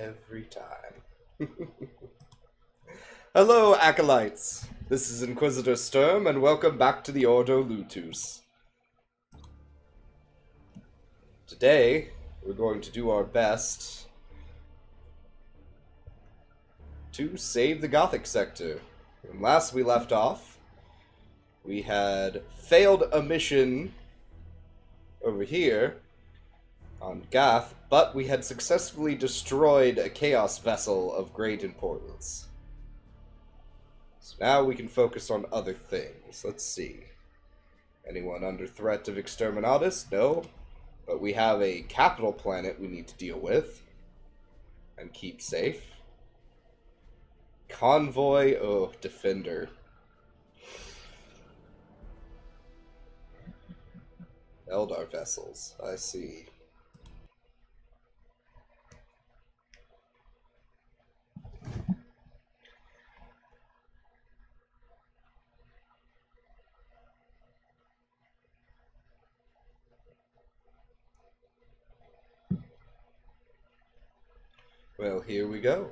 every time. Hello, Acolytes! This is Inquisitor Sturm, and welcome back to the Ordo Lutus. Today, we're going to do our best to save the Gothic sector. And last we left off, we had failed a mission over here on Gath, but we had successfully destroyed a Chaos vessel of great importance. So now we can focus on other things. Let's see. Anyone under threat of Exterminatus? No. But we have a capital planet we need to deal with and keep safe. Convoy, oh, Defender. Eldar vessels, I see. Well, here we go.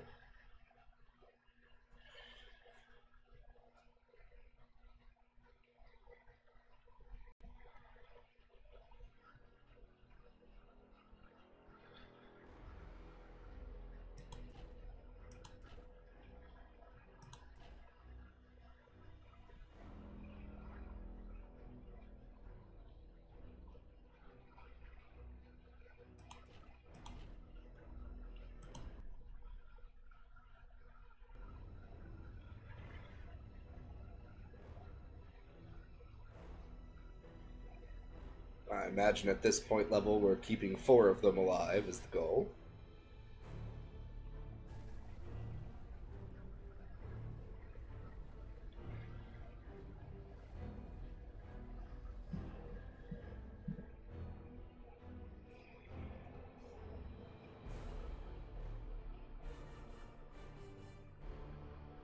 Imagine at this point level we're keeping four of them alive is the goal.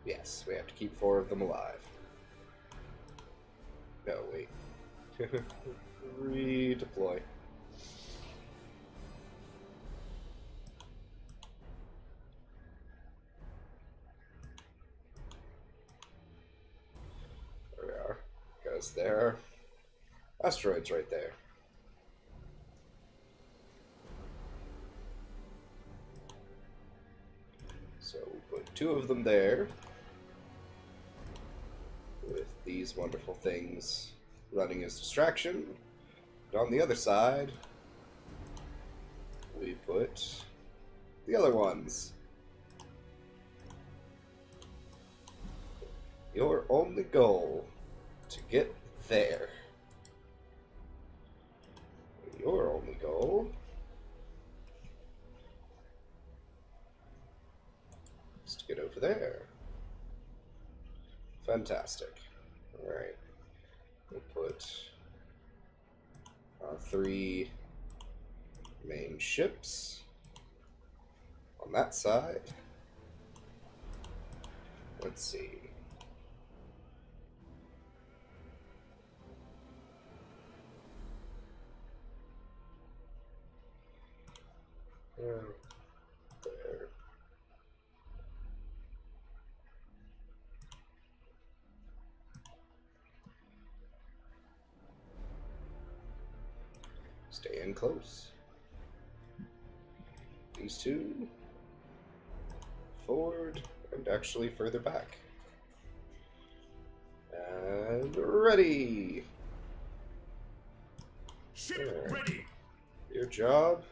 Yes, we have to keep four of them alive. No, wait. Asteroids right there. So we'll put two of them there. With these wonderful things running as distraction. But on the other side, we put the other ones. Your only goal to get there. Your only goal is to get over there. Fantastic. Alright. We'll put our three main ships on that side. Let's see. There. There. Stay in close. These two forward and actually further back. And ready. Ship There. ready. Your job.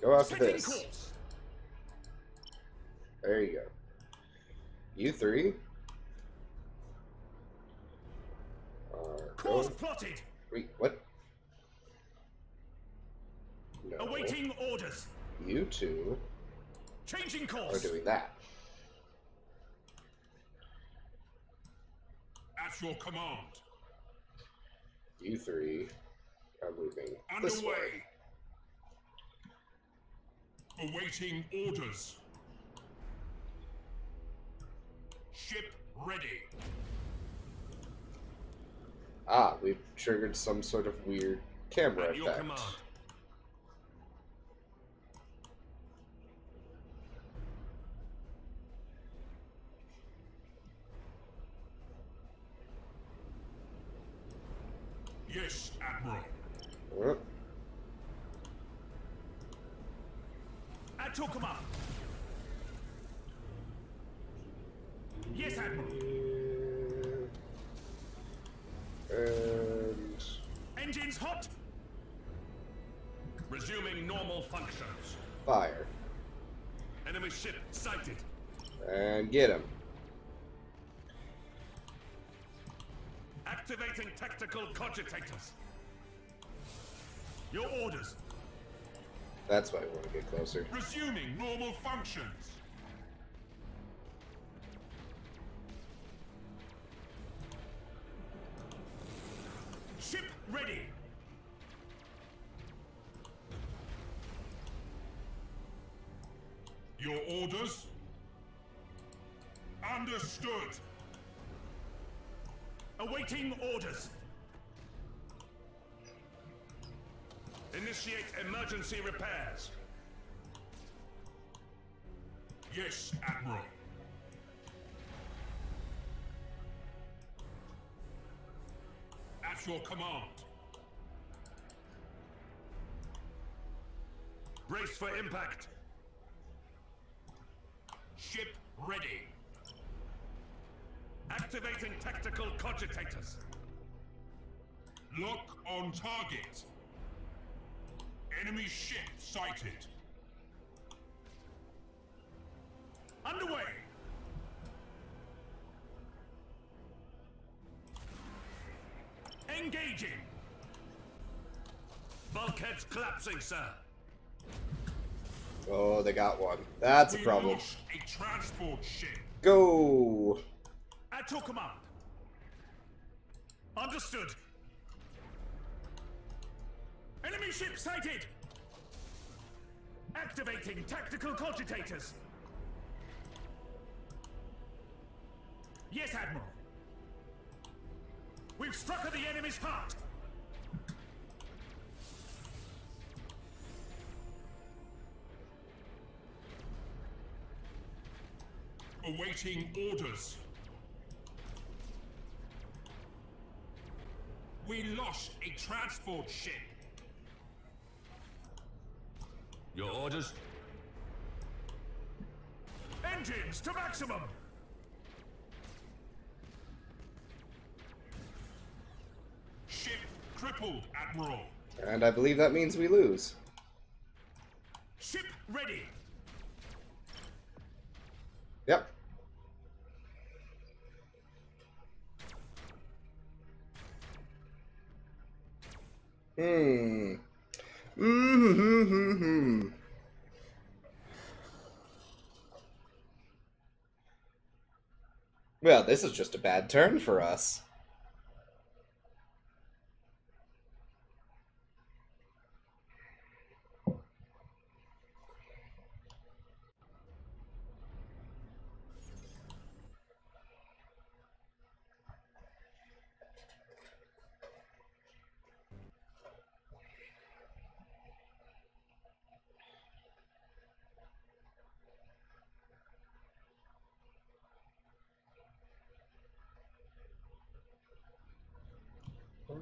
Go after this. There you go. You three are Course plotted. Wait, what? No. Awaiting orders. You two Changing course. are doing that. At your command. You three are moving this way. Awaiting orders. Ship ready. Ah, we've triggered some sort of weird camera At your effect. command. Cogitators. Your orders. That's why we want to get closer. Resuming normal functions. Ship ready. Your orders? Understood. Awaiting orders. Initiate emergency repairs. Yes, Admiral. At your command. Brace for impact. Ship ready. Activating tactical cogitators. Lock on target. Enemy ship sighted. Underway. Engaging. Bulkheads collapsing, sir. Oh, they got one. That's a problem. a transport ship. Go! At your command. Understood. Enemy ship sighted. Activating tactical cogitators. Yes, Admiral. We've struck at the enemy's heart. Awaiting orders. We lost a transport ship. Your orders? Engines to maximum. Ship crippled, Admiral. And I believe that means we lose. Ship ready. Yep. Hmm. Mm-hmm. Well, this is just a bad turn for us.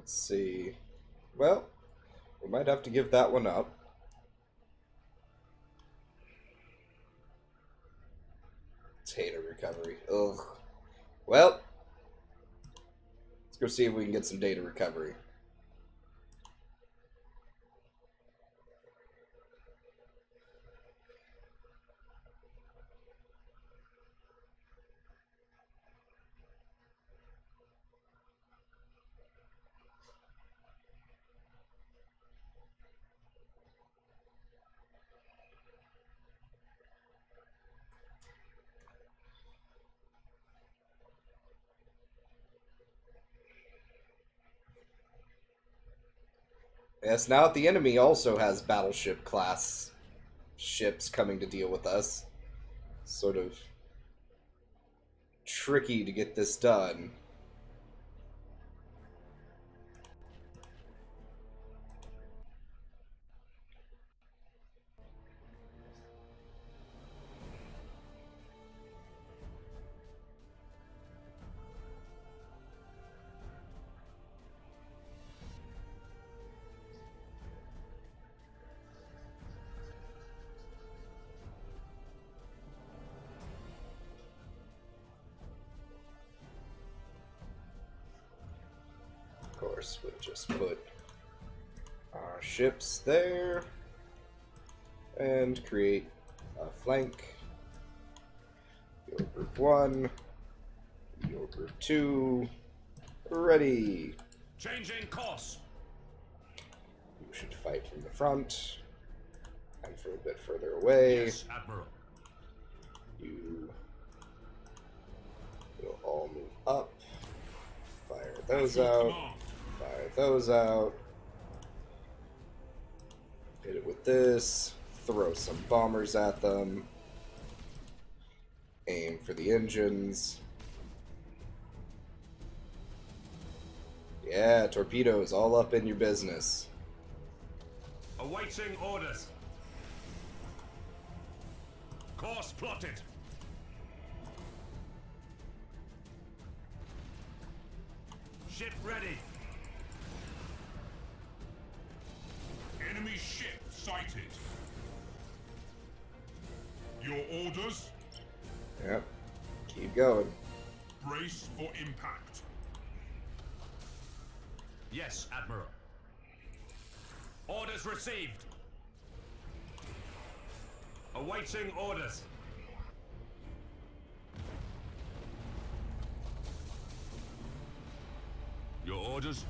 Let's see. Well, we might have to give that one up. Data recovery. Ugh. Well, let's go see if we can get some data recovery. Now the enemy also has battleship class ships coming to deal with us. Sort of tricky to get this done. Ships there and create a flank. Your group one, your group two, ready. Changing course. You should fight from the front and for a bit further away. Yes, Admiral. You will all move up. Fire those out. Fire those out. Hit it with this. Throw some bombers at them. Aim for the engines. Yeah, torpedoes all up in your business. Awaiting orders. Course plotted. Ship ready. Enemy ship sighted. Your orders? Yep. Keep going. Brace for impact. Yes, Admiral. Orders received. Awaiting orders. Your orders?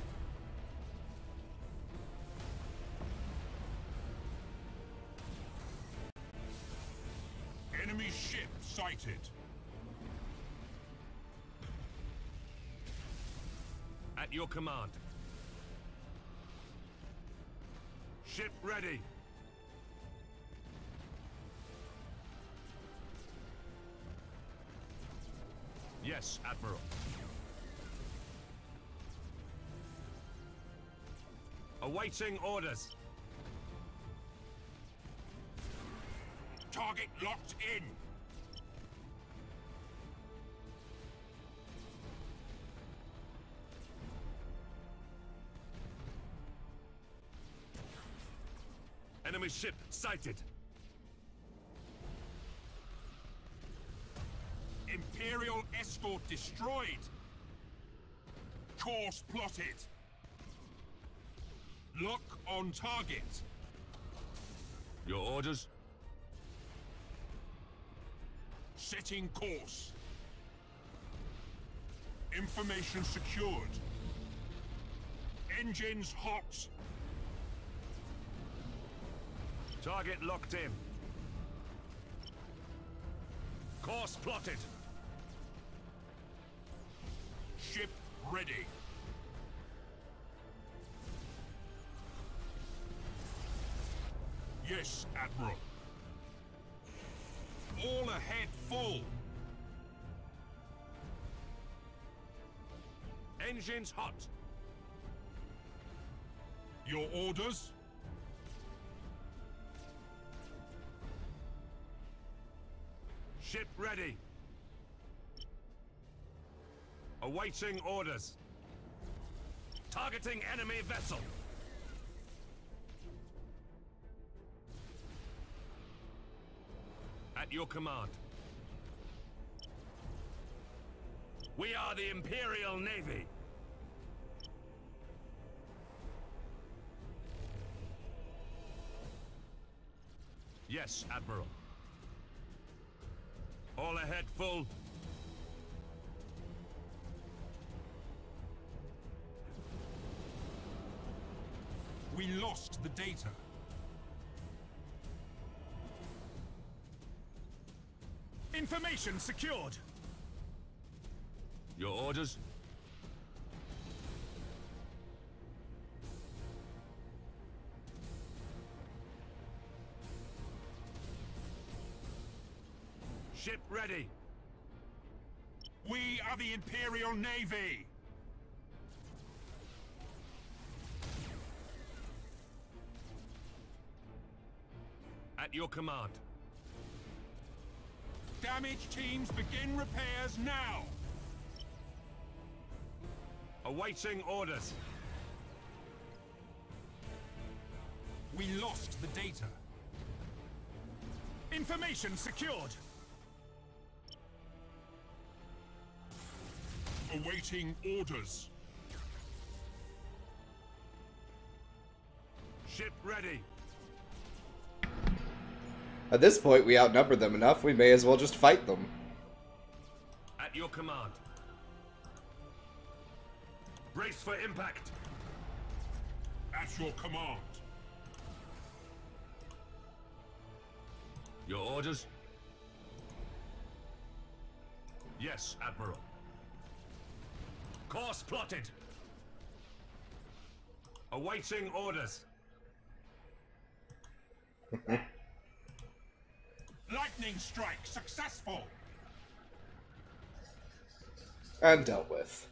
Ship. At your command. Ship ready. Yes, Admiral. Awaiting orders. Target locked in. Ship sighted. Imperial escort destroyed. Course plotted. Lock on target. Your orders? Setting course. Information secured. Engines hot. Target locked in. Course plotted. Ship ready. Yes, Admiral. All ahead full. Engines hot. Your orders? Ship ready. Awaiting orders. Targeting enemy vessel. At your command. We are the Imperial Navy. Yes, Admiral. All ahead full. We lost the data. Information secured. Your orders? Ready. We are the Imperial Navy. At your command. Damage teams begin repairs now. Awaiting orders. We lost the data. Information secured. Awaiting orders. Ship ready. At this point, we outnumber them enough, we may as well just fight them. At your command. Brace for impact. At your command. Your orders? Yes, Admiral. Course plotted. Awaiting orders. Lightning strike successful. And dealt with.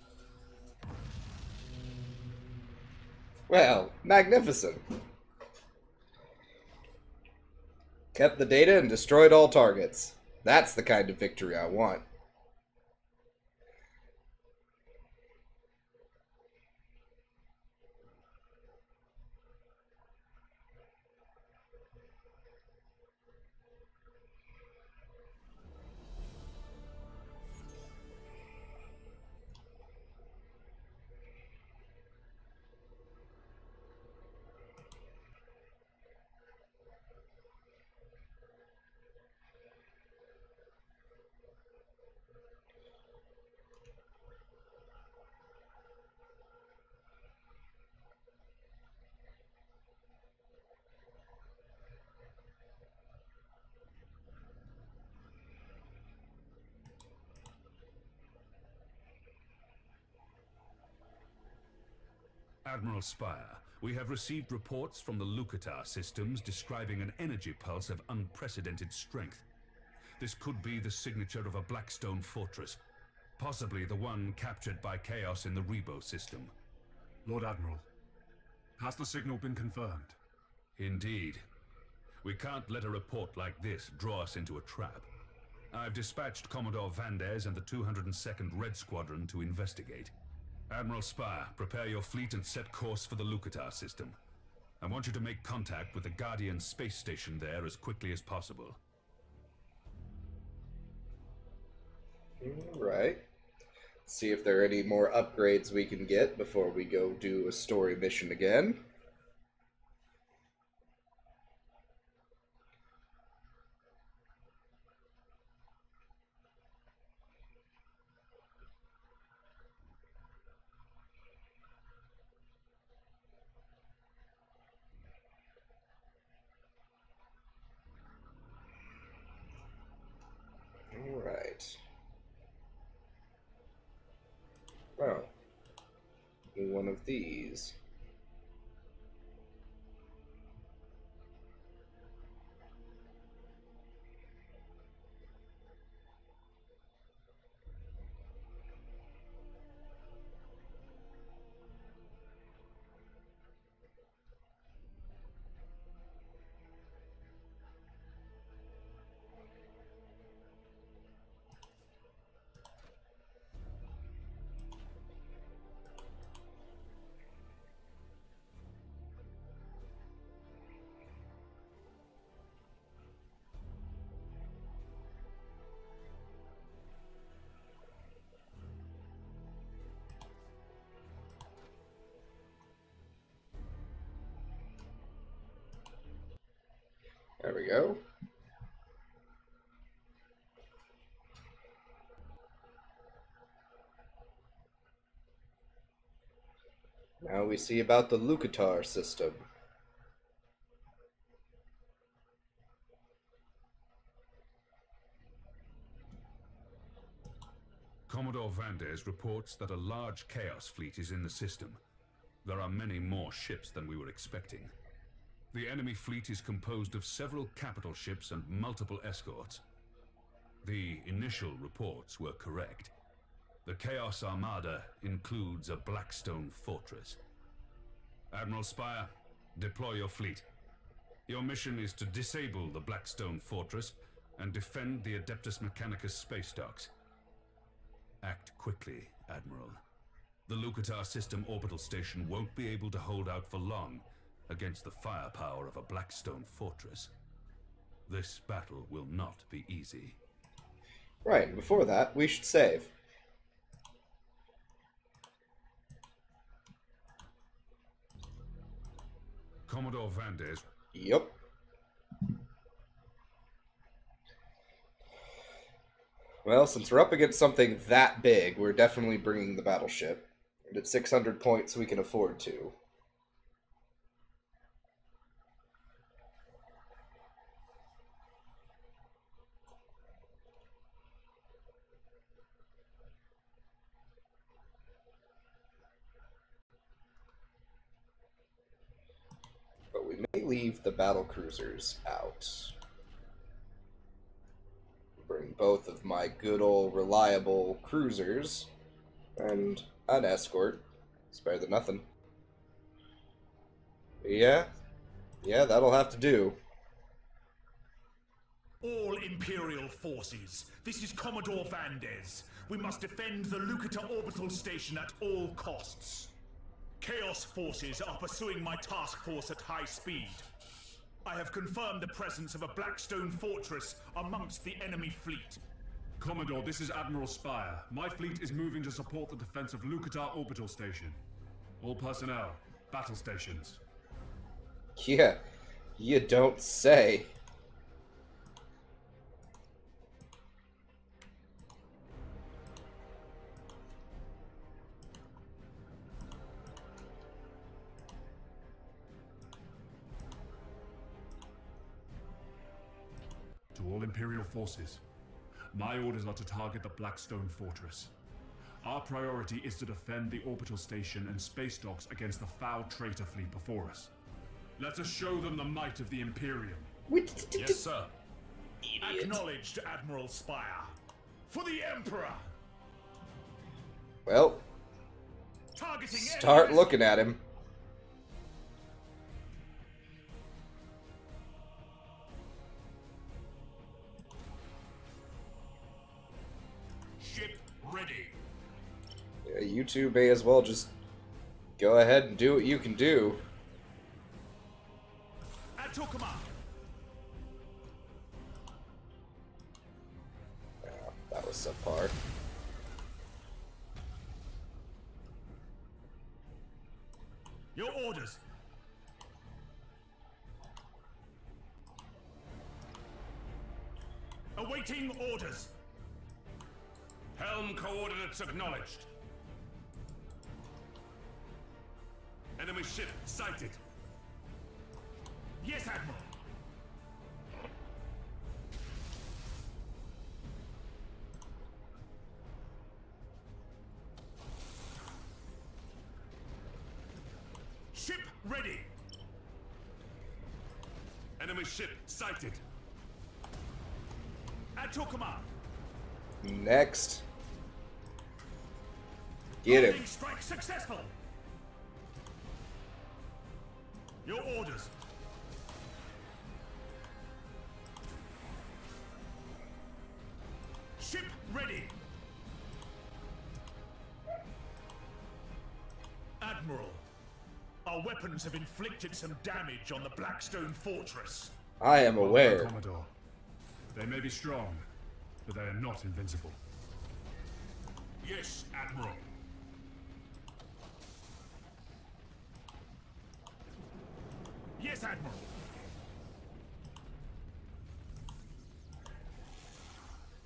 Well, magnificent. Kept the data and destroyed all targets. That's the kind of victory I want. Admiral Spire, we have received reports from the Lucatar systems describing an energy pulse of unprecedented strength. This could be the signature of a Blackstone fortress, possibly the one captured by Chaos in the Rebo system. Lord Admiral, has the signal been confirmed? Indeed. We can't let a report like this draw us into a trap. I've dispatched Commodore Vandes and the 202nd Red Squadron to investigate. Admiral Spire, prepare your fleet and set course for the Lucatar system. I want you to make contact with the Guardian space station there as quickly as possible. Right. See if there are any more upgrades we can get before we go do a story mission again. Alright. Well, do one of we go. Now we see about the Lucatar system. Commodore Vandes reports that a large Chaos fleet is in the system. There are many more ships than we were expecting. The enemy fleet is composed of several capital ships and multiple escorts. The initial reports were correct. The Chaos Armada includes a Blackstone fortress. Admiral Spire, deploy your fleet. Your mission is to disable the Blackstone fortress and defend the Adeptus Mechanicus space docks. Act quickly, Admiral. The Lucatar system orbital station won't be able to hold out for long against the firepower of a Blackstone fortress. This battle will not be easy. Right, before that, we should save. Commodore Vandes. Yep. Well, since we're up against something that big, we're definitely bringing the battleship. And at 600 points, we can afford to. But we may leave the battle cruisers out. Bring both of my good old reliable cruisers and an escort. It's better than nothing. Yeah, yeah, that'll have to do. All Imperial forces, this is Commodore Vandes. We must defend the Lucata orbital station at all costs. Chaos forces are pursuing my task force at high speed. I have confirmed the presence of a Blackstone fortress amongst the enemy fleet. Commodore, this is Admiral Spire. My fleet is moving to support the defense of Lucatar Orbital Station. All personnel, battle stations. Yeah, you don't say. Imperial forces, my orders are to target the Blackstone Fortress. Our priority is to defend the orbital station and space docks against the foul traitor fleet before us. Let us show them the might of the Imperium. Yes, sir. Acknowledged, Admiral Spire. For the Emperor! Well, Targeting start enemies. looking at him. You two may as well just go ahead and do what you can do. At your command. Yeah, that was subpar. Your orders. Awaiting orders. Helm coordinates acknowledged. Enemy ship sighted. Yes, Admiral. Ship ready. Enemy ship sighted. At your command. Next. Get him. Strike successful. Your orders. Ship ready. Admiral, our weapons have inflicted some damage on the Blackstone Fortress. I am aware. Commodore. They may be strong, but they are not invincible. Yes, Admiral. Yes, Admiral.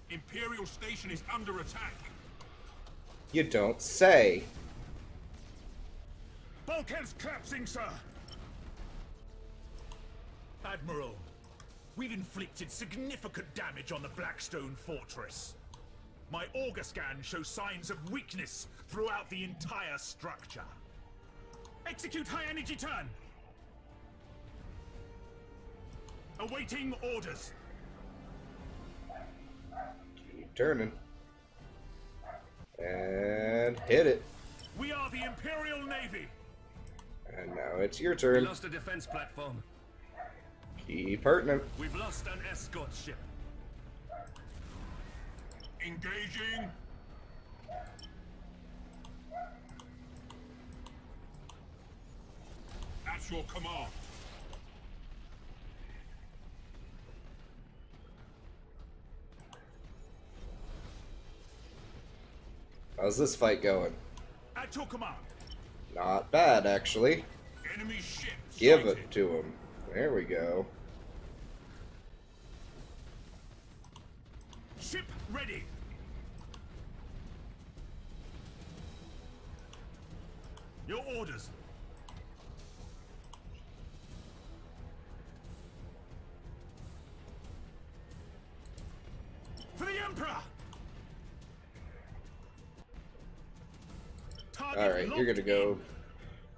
Imperial Station is under attack. You don't say. Bulkheads collapsing, sir! Admiral, we've inflicted significant damage on the Blackstone Fortress. My auger scan shows signs of weakness throughout the entire structure. Execute high energy turn! Awaiting orders. Keep turning. And hit it. We are the Imperial Navy. And now it's your We turn. lost a defense platform. Keep hurting him. We've lost an escort ship. Engaging. At your command. How's this fight going? At your command. Not bad, actually. Enemy ship Give sighted. it to him. There we go. Ship ready. Your orders. You're gonna go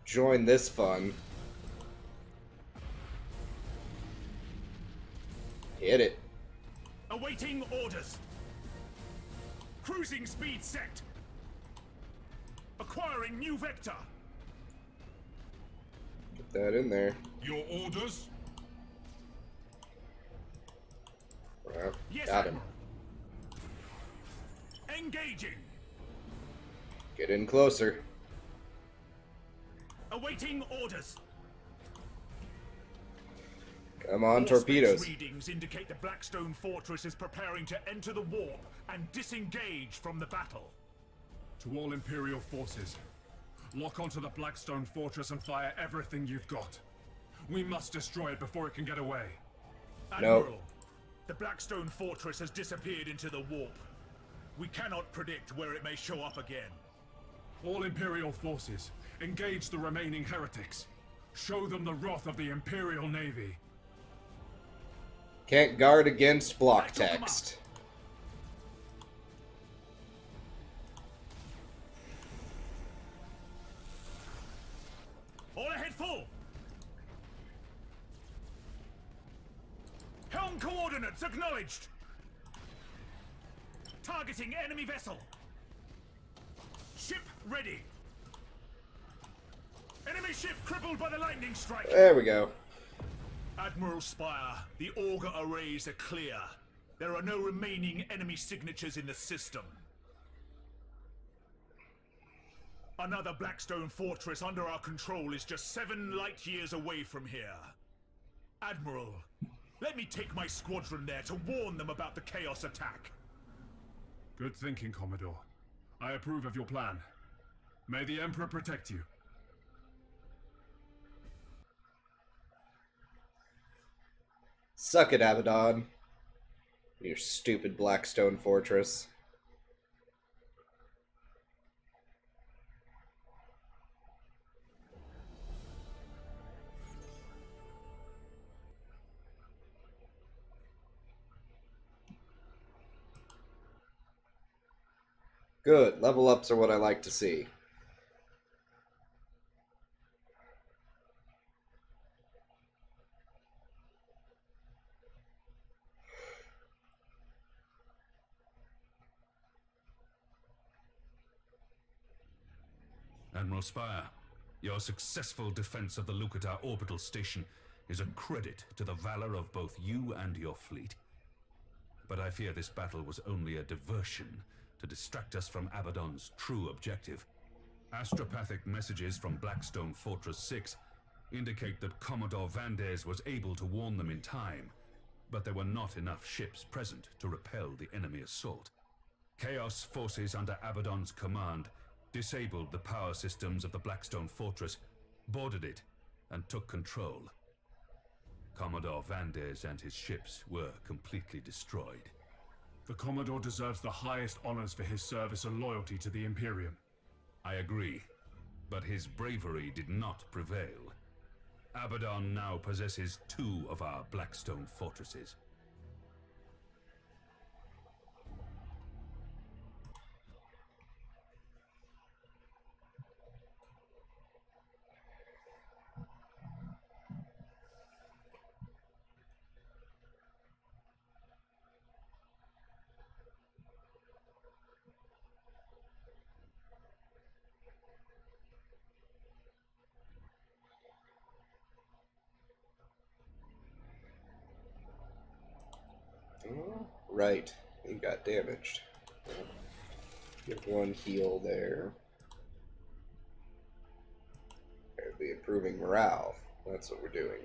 join this fun. Hit it. Awaiting orders. Cruising speed set. Acquiring new vector. Get that in there. Your orders? Well, Yes, got him. Engaging. Get in closer. Awaiting orders. Come on, Auspex torpedoes. readings indicate the Blackstone Fortress is preparing to enter the warp and disengage from the battle. To all Imperial forces, lock onto the Blackstone Fortress and fire everything you've got. We must destroy it before it can get away. Admiral, the Blackstone Fortress has disappeared into the warp. We cannot predict where it may show up again. All Imperial forces, engage the remaining heretics. Show them the wrath of the Imperial Navy. Can't guard against block Back to them text. All ahead full! Helm coordinates acknowledged! Targeting enemy vessel! Ship ready! Enemy ship crippled by the lightning strike! There we go. Admiral Spire, the auger arrays are clear. There are no remaining enemy signatures in the system. Another Blackstone fortress under our control is just seven light years away from here. Admiral, let me take my squadron there to warn them about the Chaos attack. Good thinking, Commodore. I approve of your plan. May the Emperor protect you. Suck it, Abaddon. Your stupid Blackstone Fortress. Good. Level ups are what I like to see. Admiral Spire, your successful defense of the Lucatar orbital station is a credit to the valor of both you and your fleet. But I fear this battle was only a diversion to distract us from Abaddon's true objective. Astropathic messages from Blackstone Fortress 6 indicate that Commodore Vandes was able to warn them in time, but there were not enough ships present to repel the enemy assault. Chaos forces under Abaddon's command disabled the power systems of the Blackstone Fortress, boarded it, and took control. Commodore Vandes and his ships were completely destroyed. The Commodore deserves the highest honors for his service and loyalty to the Imperium. I agree, but his bravery did not prevail. Abaddon now possesses two of our Blackstone fortresses. Right. He got damaged. Get one heal there. Be improving morale. That's what we're doing.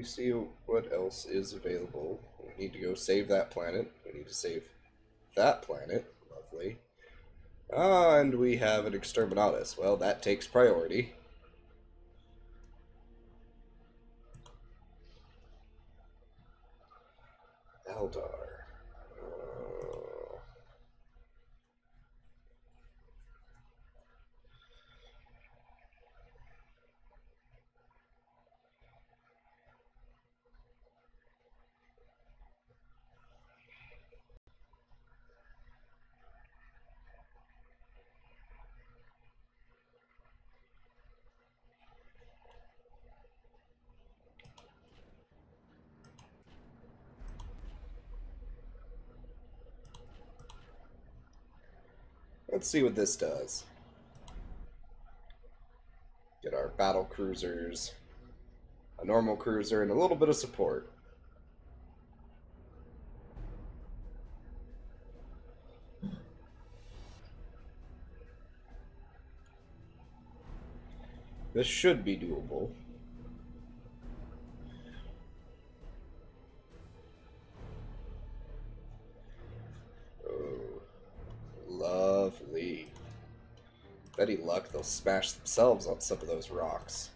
we see what else is available. We need to go save that planet. We need to save that planet. Lovely. And we have an exterminatus. Well, that takes priority. Eldar. Uh, Let's see what this does. Get our battle cruisers, a normal cruiser, and a little bit of support. This should be doable. Betty luck, they'll smash themselves on some of those rocks.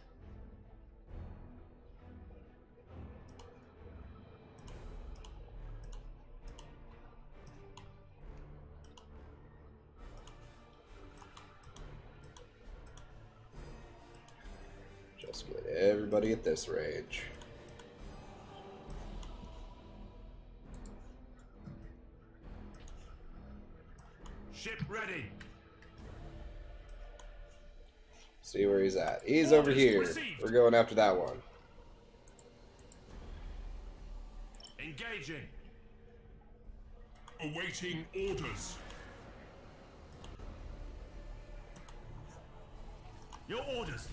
Just get everybody at this range. Ship ready. See where he's at. He's over here. We're going after that one. Engaging. Awaiting orders. Your orders.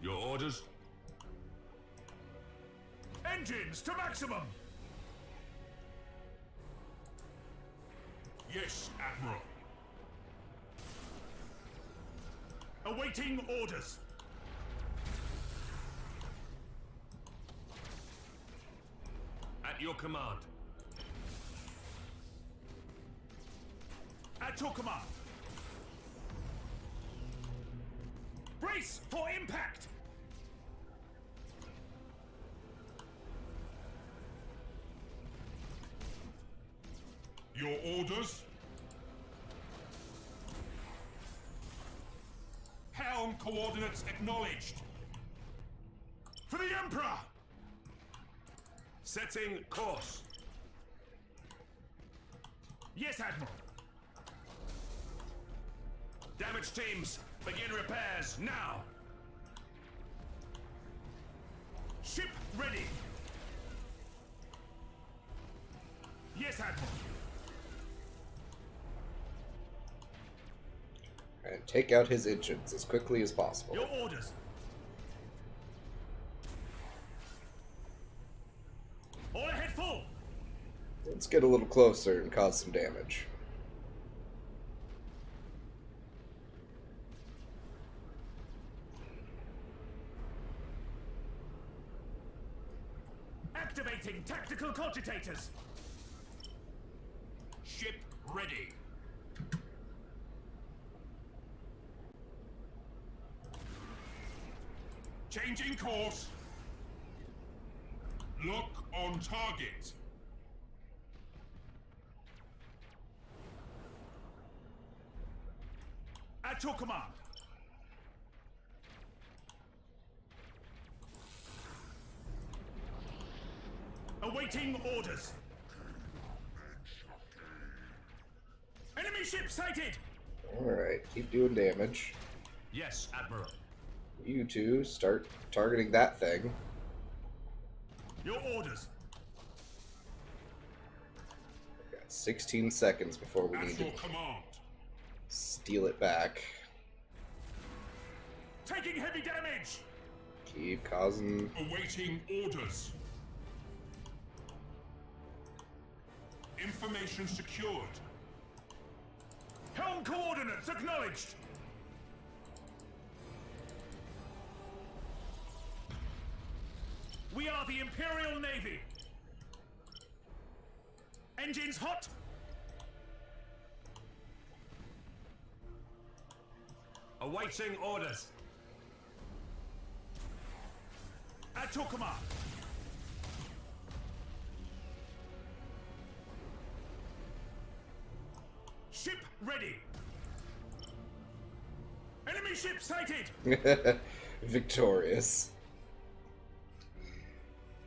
Your orders? Engines to maximum. Yes, Admiral. Awaiting orders. At your command. At your command. Brace for impact. Your orders? Helm coordinates acknowledged. For the Emperor. Setting course. Yes, Admiral. Damage teams, begin repairs now. Ship ready. Yes, Admiral. Take out his engines as quickly as possible. Your orders. All ahead full. Let's get a little closer and cause some damage. Activating tactical cogitators. Ship ready. Changing course. Lock on target. At your command. Awaiting orders. Enemy ship sighted. Alright, keep doing damage. Yes, Admiral. You two start targeting that thing. Your orders. Got 16 seconds before we need to command. steal it back. Taking heavy damage. Keep causing. Awaiting orders. Information secured. Helm coordinates acknowledged. Are the Imperial Navy. Engines hot. Awaiting orders. At. Ship ready. Enemy ship sighted. Victorious.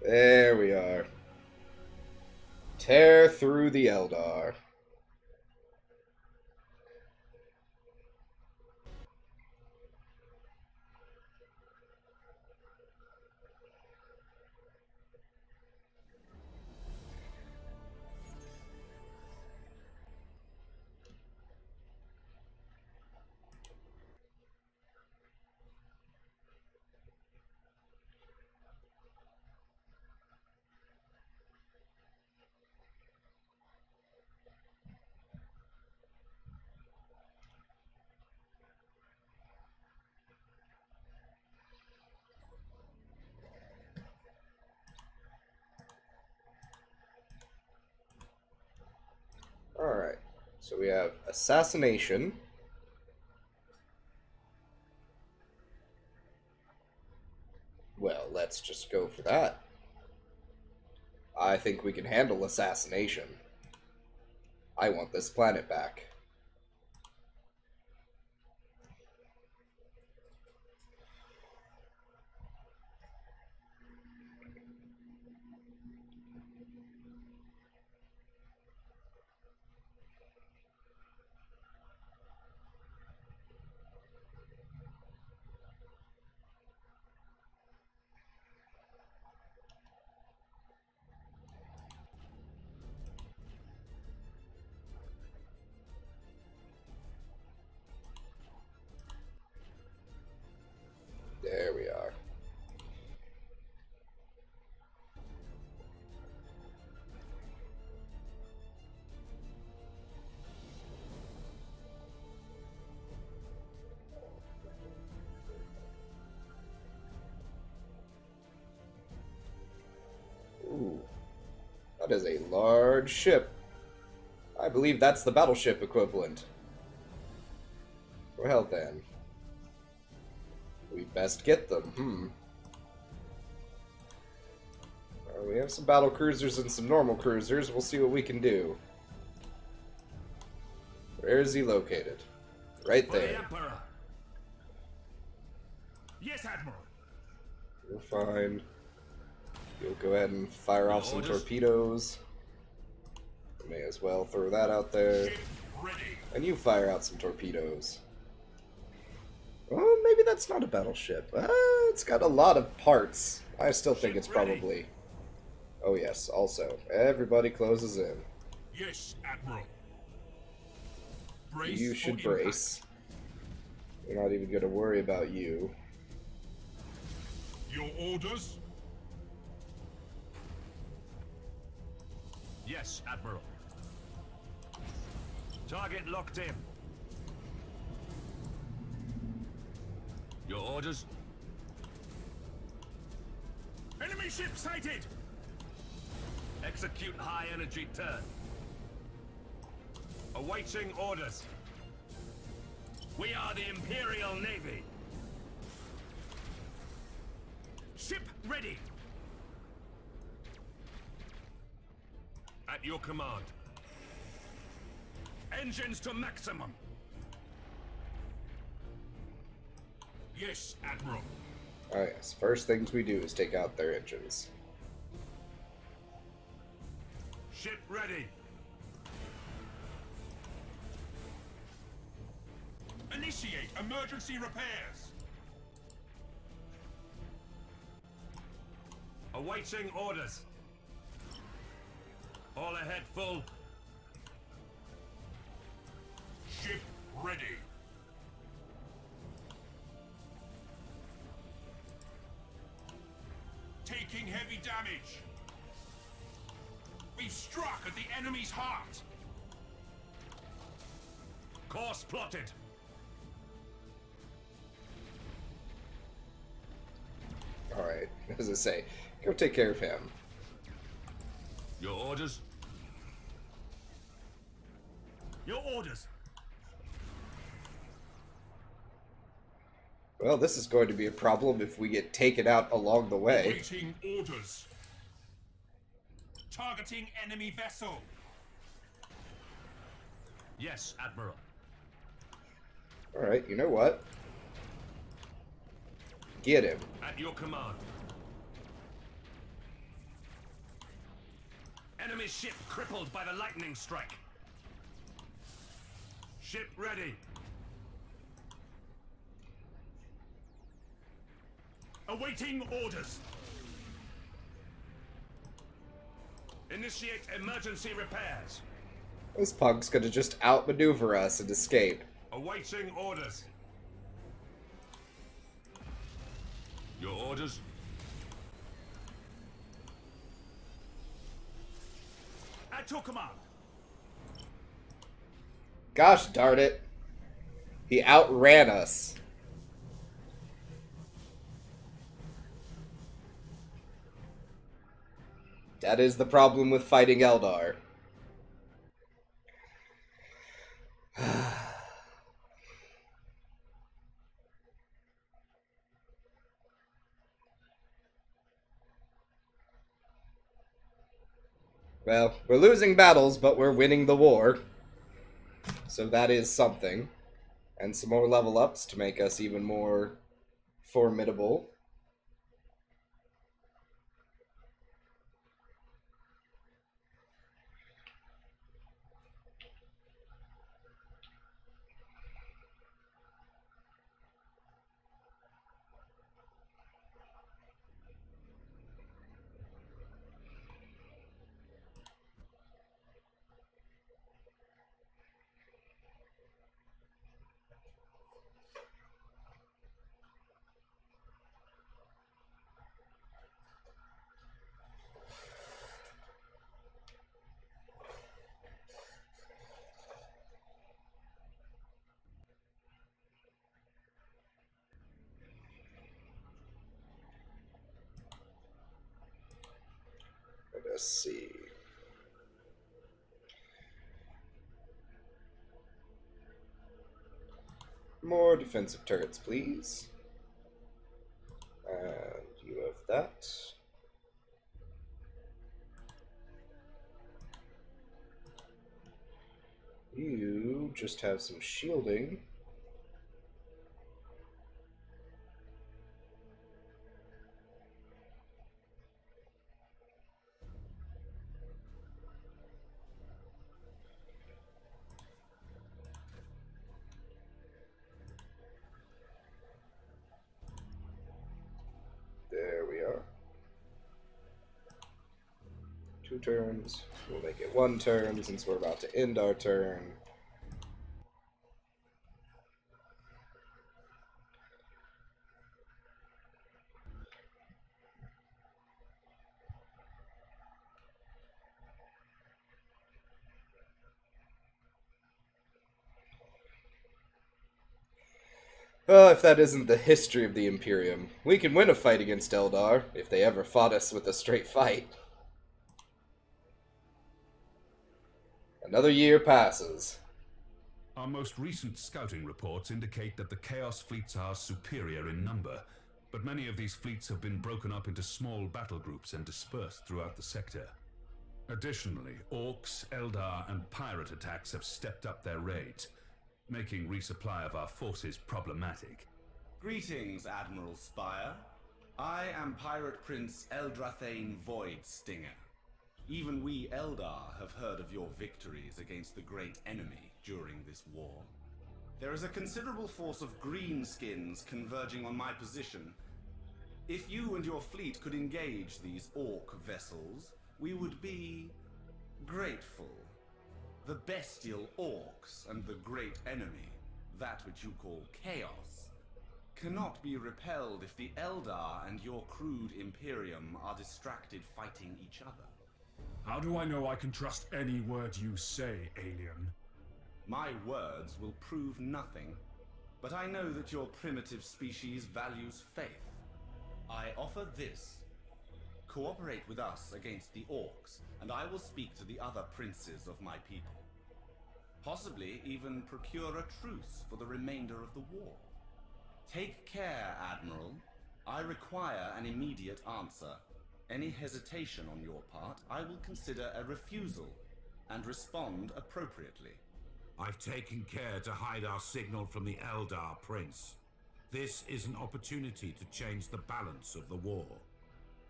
There we are. Tear through the Eldar. We have assassination. Well, let's just go for that. I think we can handle assassination. I want this planet back. Large ship. I believe that's the battleship equivalent. Well then. We best get them. Hmm. Uh, we have some battle cruisers and some normal cruisers. We'll see what we can do. Where is he located? Right there. Yes, Admiral. You're fine. You'll go ahead and fire off some torpedoes. May as well throw that out there. And you fire out some torpedoes. Oh, maybe that's not a battleship. Uh, it's got a lot of parts. I still think it's probably. Oh, yes, also. Everybody closes in. Yes, Admiral. Brace You should impact. brace. We're not even going to worry about you. Your orders? Yes, Admiral. Target locked in. Your orders? Enemy ship sighted. Execute high energy turn. Awaiting orders. We are the Imperial Navy. Ship ready. At your command. Engines to maximum. Yes, Admiral. All right. yes. First things we do is take out their engines. Ship ready. Initiate emergency repairs. Awaiting orders. All ahead full. Ready. Taking heavy damage. We've struck at the enemy's heart. Course plotted. Alright, as I say, go take care of him. Your orders? Your orders. Well, this is going to be a problem if we get taken out along the way. Waiting orders. Targeting enemy vessel. Yes, Admiral. Alright, you know what? Get him. At your command. Enemy ship crippled by the lightning strike. Ship ready. Awaiting orders. Initiate emergency repairs. This punk's gonna just outmaneuver us and escape. Awaiting orders. Your orders? At your command. Gosh darn it. He outran us. That is the problem with fighting Eldar. well, we're losing battles, but we're winning the war. So that is something. And some more level ups to make us even more formidable. Let us see. More defensive turrets, please. And you have that. You just have some shielding. There we are. Two turns. We'll make it one turn since we're about to end our turn. Well, if that isn't the history of the Imperium, we can win a fight against Eldar, if they ever fought us with a straight fight. Another year passes. Our most recent scouting reports indicate that the Chaos fleets are superior in number, but many of these fleets have been broken up into small battle groups and dispersed throughout the sector. Additionally, Orcs, Eldar, and pirate attacks have stepped up their raids, making resupply of our forces problematic. Greetings, Admiral Spire. I am Pirate Prince Eldrathane Voidstinger. Even we Eldar have heard of your victories against the great enemy during this war. There is a considerable force of greenskins converging on my position. If you and your fleet could engage these orc vessels, we would be grateful. The bestial orcs and the great enemy, that which you call chaos, cannot be repelled if the Eldar and your crude Imperium are distracted fighting each other. How do I know I can trust any word you say, alien? My words will prove nothing, but I know that your primitive species values faith. I offer this Cooperate with us against the orcs, and I will speak to the other princes of my people. Possibly even procure a truce for the remainder of the war. Take care, Admiral. I require an immediate answer. Any hesitation on your part, I will consider a refusal and respond appropriately. I've taken care to hide our signal from the Eldar Prince. This is an opportunity to change the balance of the war.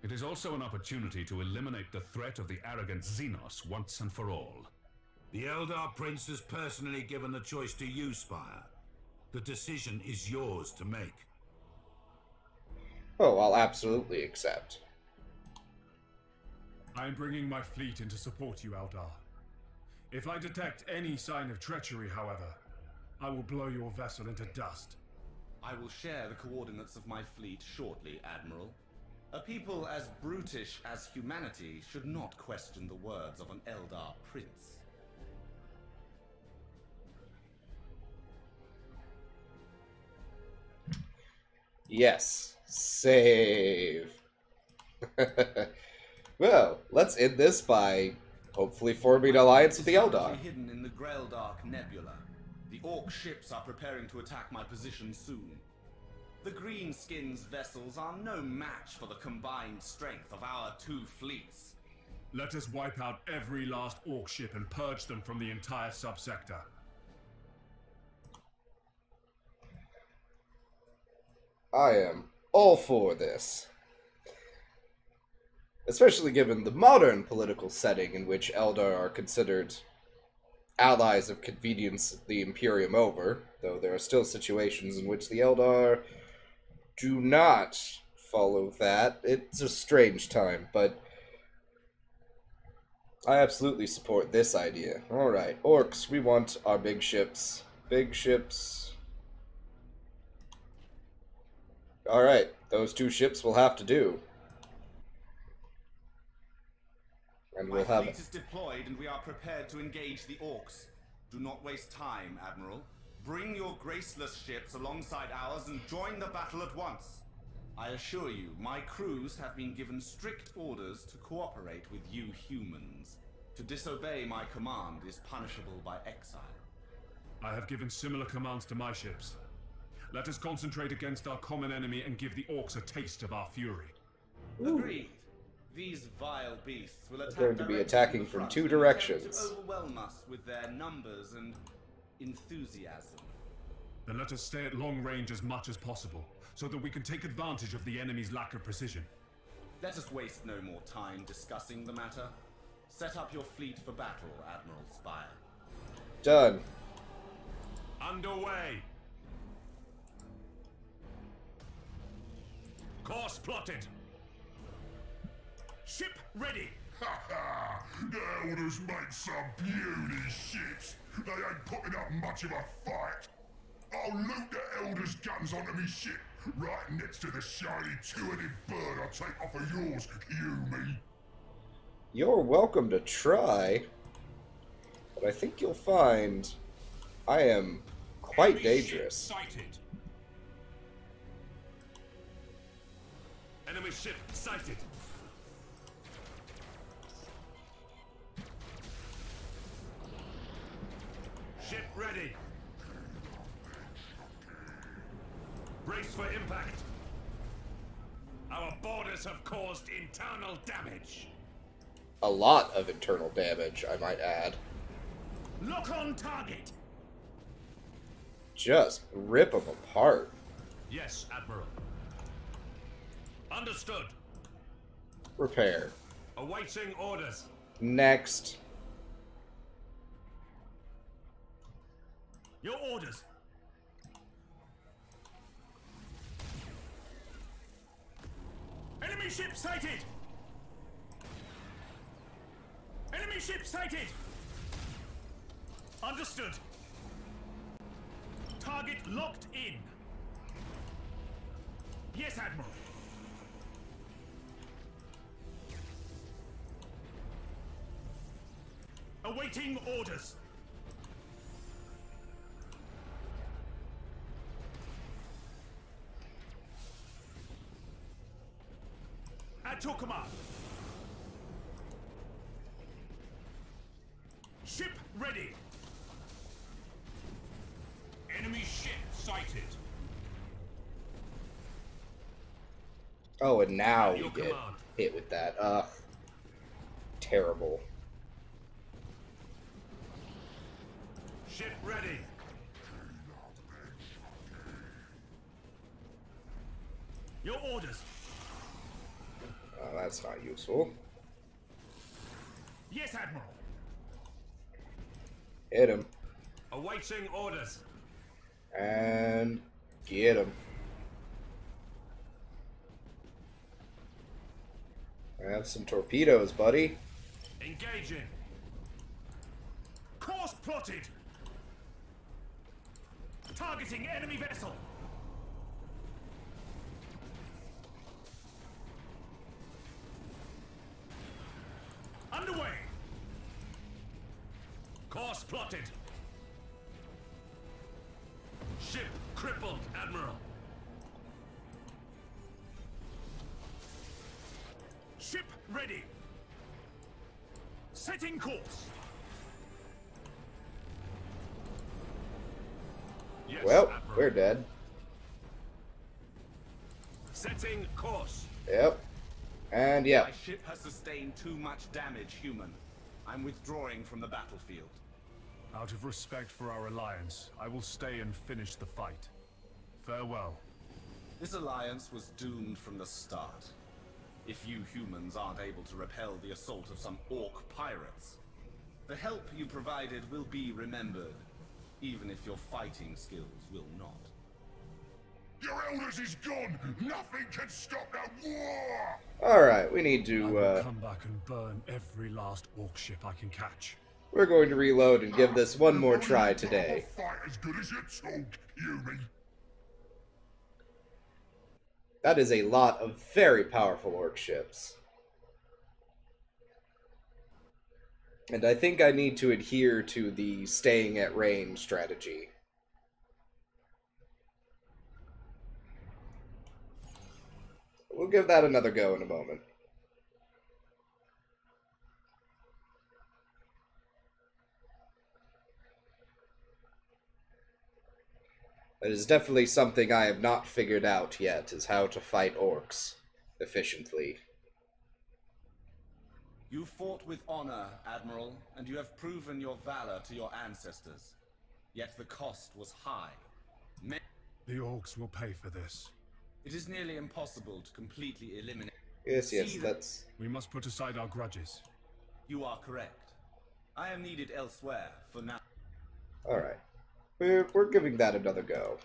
It is also an opportunity to eliminate the threat of the arrogant Xenos once and for all. The Eldar Prince has personally given the choice to you, Spire. The decision is yours to make. Oh, I'll absolutely accept. I am bringing my fleet in to support you, Eldar. If I detect any sign of treachery, however, I will blow your vessel into dust. I will share the coordinates of my fleet shortly, Admiral. A people as brutish as humanity should not question the words of an Eldar prince. Yes. Save. well, let's end this by hopefully forming an alliance with the Is Eldar. hidden in the Greldark Nebula. The Orc ships are preparing to attack my position soon. The Greenskins vessels are no match for the combined strength of our two fleets. Let us wipe out every last orc ship and purge them from the entire subsector. I am all for this. Especially given the modern political setting in which Eldar are considered allies of convenience the Imperium over, though there are still situations in which the Eldar do not follow that. It's a strange time, but I absolutely support this idea. Alright, orcs, we want our big ships. Big ships. Alright, those two ships will have to do. And My we'll have. fleet is deployed and we are prepared to engage the Orcs. Do not waste time, Admiral. Bring your graceless ships alongside ours and join the battle at once. I assure you, my crews have been given strict orders to cooperate with you humans. To disobey my command is punishable by exile. I have given similar commands to my ships. Let us concentrate against our common enemy and give the orcs a taste of our fury. Agreed. These vile beasts will attack going to be attacking from two in an attempt directions. To overwhelm us with their numbers and enthusiasm. Then let us stay at long range as much as possible, so that we can take advantage of the enemy's lack of precision. Let us waste no more time discussing the matter. Set up your fleet for battle, Admiral Spire. Done. Underway. Course plotted. Ship ready! Ha ha! The Elders make some beauty ships. They ain't putting up much of a fight. I'll loot the Elders' guns onto me ship, right next to the shiny two-headed bird I'll take off of yours, you me. You're welcome to try, but I think you'll find I am quite Enemy dangerous. Ship sighted. Enemy ship sighted. Ready. Brace for impact. Our boarders have caused internal damage. A lot of internal damage, I might add. Look on target! Just rip them apart. Yes, Admiral. Understood. Repair. Awaiting orders. Next. Your orders! Enemy ship sighted! Enemy ship sighted! Understood. Target locked in. Yes, Admiral. Awaiting orders. At your command. Ship ready. Enemy ship sighted. Oh, and now we get command. hit with that. Ugh. Terrible. Ship ready. Your orders. Uh, that's not useful. Yes, Admiral. Hit him. Awaiting orders. And get him. I have some torpedoes, buddy. Engaging. Course plotted. Targeting enemy vessel. Course. Ship crippled, Admiral. Ship ready. Setting course. Yes, Well, Admiral. we're dead. Setting course. Yep. And yeah. My ship has sustained too much damage, human. I'm withdrawing from the battlefield. Out of respect for our alliance, I will stay and finish the fight. Farewell. This alliance was doomed from the start. If you humans aren't able to repel the assault of some orc pirates, the help you provided will be remembered, even if your fighting skills will not. Your elders is gone! Nothing can stop the war! Alright, we need I to, will uh, come back and burn every last orc ship I can catch. We're going to reload and give this one more try today. That is a lot of very powerful orc ships. And I think I need to adhere to the staying at range strategy. We'll give that another go in a moment. That is definitely something I have not figured out yet, is how to fight orcs efficiently. You fought with honor, Admiral, and you have proven your valor to your ancestors. Yet the cost was high. Ma- The orcs will pay for this. it is nearly impossible to completely eliminate. Yes, yes, See the- that's We must put aside our grudges. You are correct. I am needed elsewhere for now. alright. We're, we're giving that another go.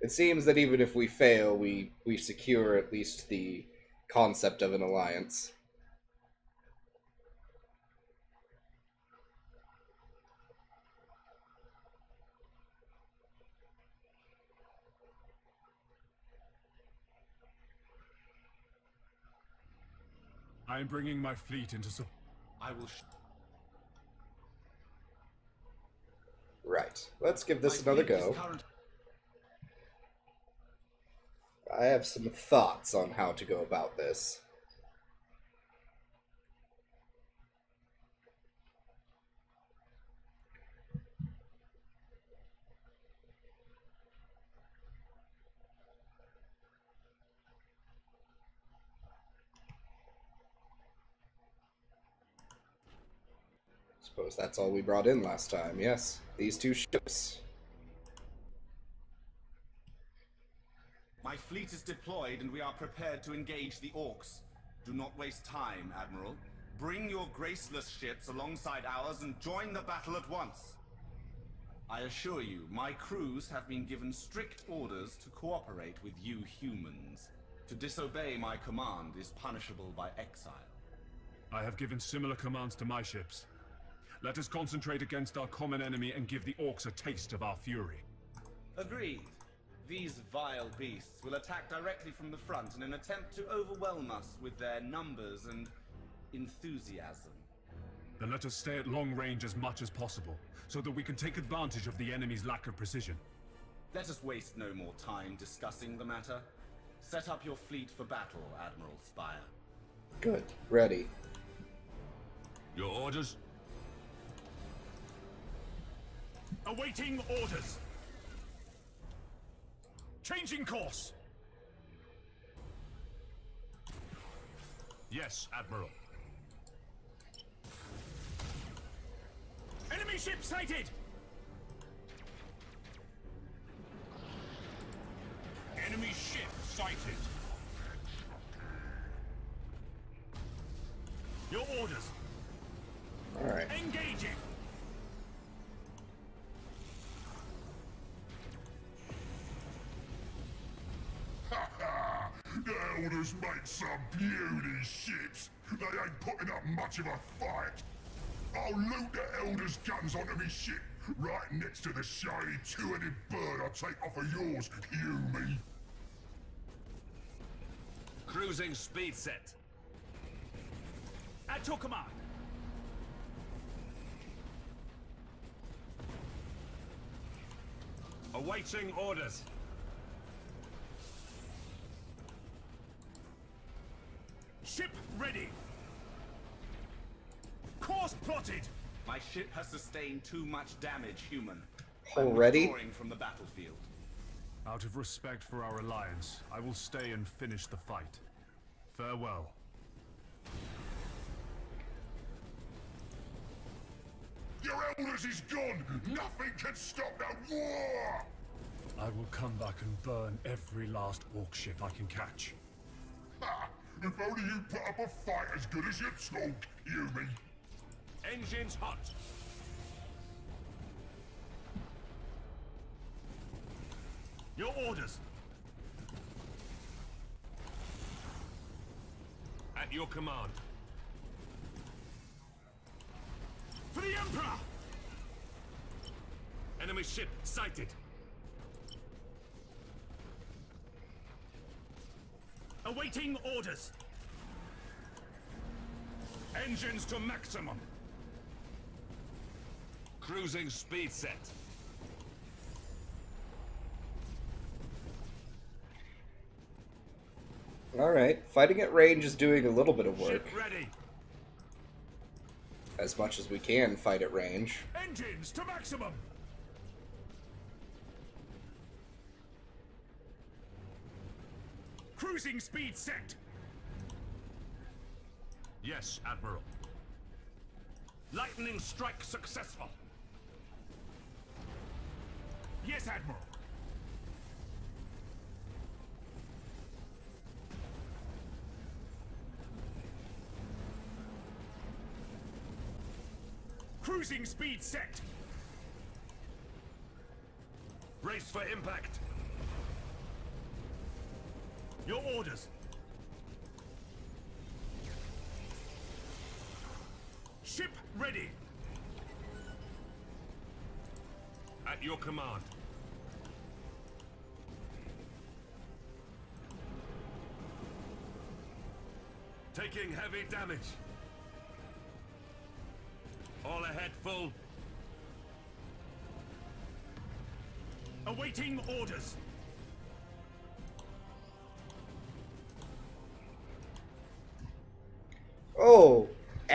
It seems that even if we fail, we, we secure at least the concept of an alliance. I am bringing my fleet into support. I will. Right. Let's give this My another go. I have some thoughts on how to go about this. Suppose that's all we brought in last time. Yes, these two ships. My fleet is deployed and we are prepared to engage the orcs. Do not waste time, Admiral. Bring your graceless ships alongside ours and join the battle at once. I assure you, my crews have been given strict orders to cooperate with you humans. To disobey my command is punishable by exile. I have given similar commands to my ships. Let us concentrate against our common enemy and give the orcs a taste of our fury. Agreed. These vile beasts will attack directly from the front in an attempt to overwhelm us with their numbers and enthusiasm. Then let us stay at long range as much as possible, so that we can take advantage of the enemy's lack of precision. Let us waste no more time discussing the matter. Set up your fleet for battle, Admiral Spire. Good. Ready. Your orders? Awaiting orders. Changing course. Yes, Admiral. Enemy ship sighted. Enemy ship sighted. Your orders. Alright. Engaging. The Elders make some beauty ships. They ain't putting up much of a fight. I'll loot the Elders' guns onto me ship, right next to the shiny two-headed bird I'll take off of yours, you me. Cruising speed set. At your command. Awaiting orders. Ship ready. Course plotted. My ship has sustained too much damage, human. Already? withdrawing from the battlefield. Out of respect for our alliance, I will stay and finish the fight. Farewell. Your Elders is gone. Nothing can stop that war. I will come back and burn every last orc ship I can catch. If only you put up a fight as good as you talk, you me. Engines hot. Your orders. At your command. For the Emperor. Enemy ship sighted. Awaiting orders. Engines to maximum. Cruising speed set. Alright. Fighting at range is doing a little bit of work. Ship ready. As much as we can fight at range. Engines to maximum. Cruising speed set. Yes, Admiral. Lightning strike successful. Yes, Admiral. Cruising speed set. Brace for impact. Your orders. Ship ready. At your command. Taking heavy damage. All ahead full. Awaiting orders.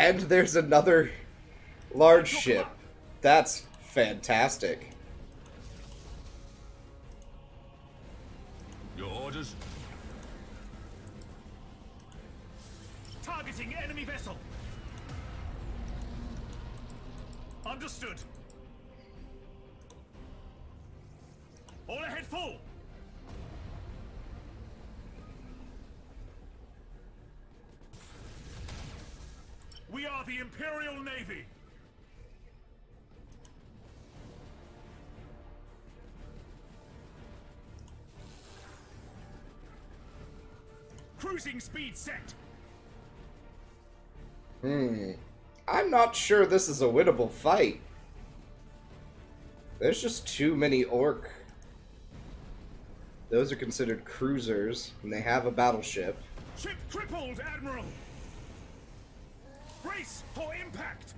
And there's another large ship. That's fantastic. Speed set. Hmm. I'm not sure this is a winnable fight. There's just too many Ork. Those are considered cruisers, and they have a battleship. Ship crippled, Admiral. Brace for impact.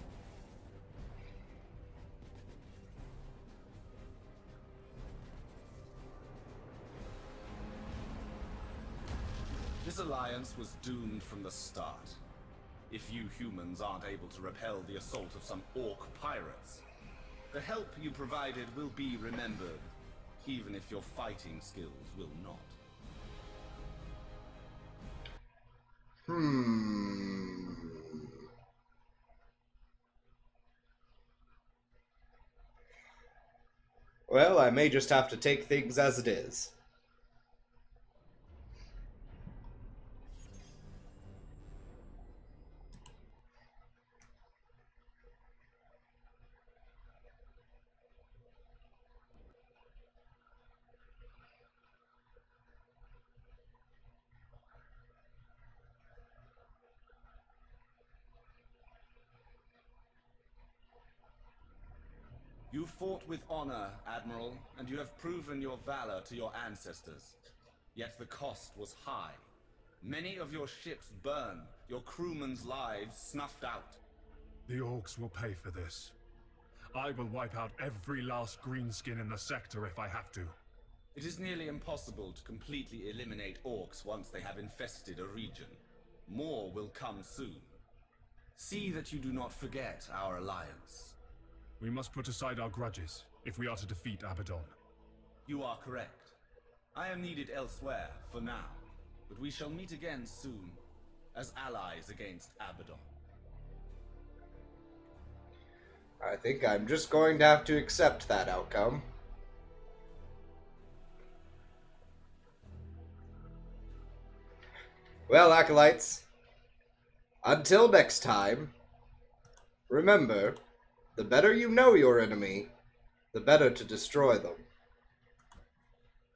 This alliance was doomed from the start. If you humans aren't able to repel the assault of some Ork pirates, the help you provided will be remembered, even if your fighting skills will not. Hmm. Well, I may just have to take things as it is. You fought with honor, Admiral, and you have proven your valor to your ancestors. Yet the cost was high. Many of your ships burned, your crewmen's lives snuffed out. The Orks will pay for this. I will wipe out every last greenskin in the sector if I have to. It is nearly impossible to completely eliminate Orks once they have infested a region. More will come soon. See that you do not forget our alliance. We must put aside our grudges if we are to defeat Abaddon. You are correct. I am needed elsewhere for now, but we shall meet again soon, as allies against Abaddon. I think I'm just going to have to accept that outcome. Well, Acolytes, until next time, remember, the better you know your enemy, the better to destroy them.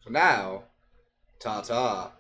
For now, ta-ta.